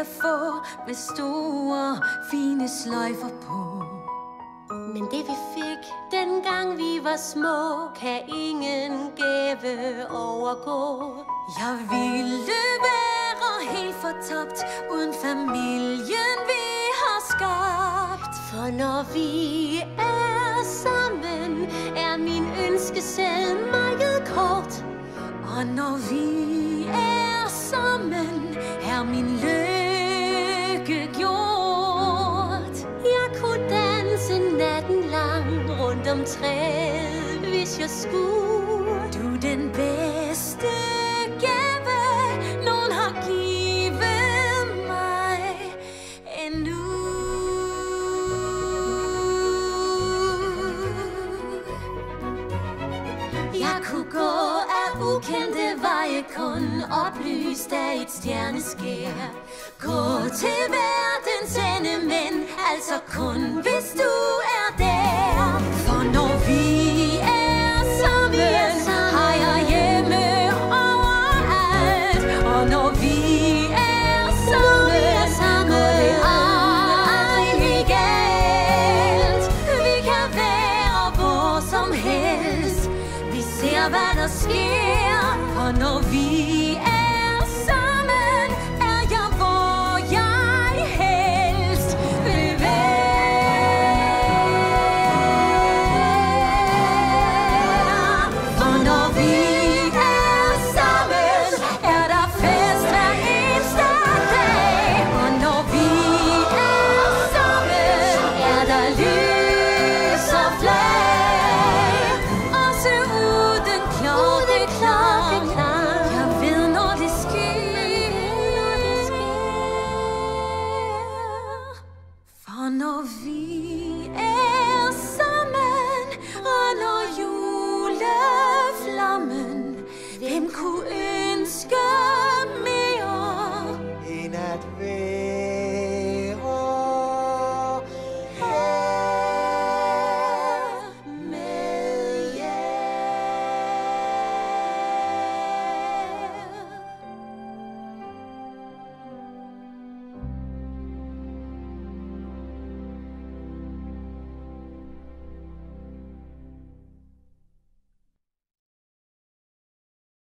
at få med store, fine sløjfer på. Men det vi fik, dengang vi var små, kan ingen gave overgå. Jeg ville være helt fortabt, uden familien vi har skabt. For når vi er sammen, er min ønske selv meget kort. Og når vi er sammen, er min lykke sang rundt om træet, hvis jeg skulle. Du er den bedste gave, nogen har givet mig endnu. Jeg kunne gå af ukendte veje, kun oplyst af et stjerneskær. Gå til verdens ende, men altså kun hvis du ser, hvad der sker. Og når vi er Hvem kunne